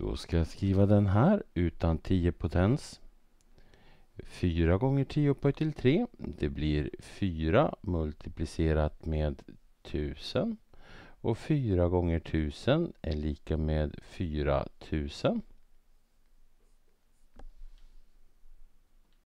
Då ska jag skriva den här utan 10 potens. 4 gånger 10 upphöjt till 3. Det blir 4 multiplicerat med 1000. Och 4 gånger 1000 är lika med 4000.